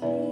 Jesus.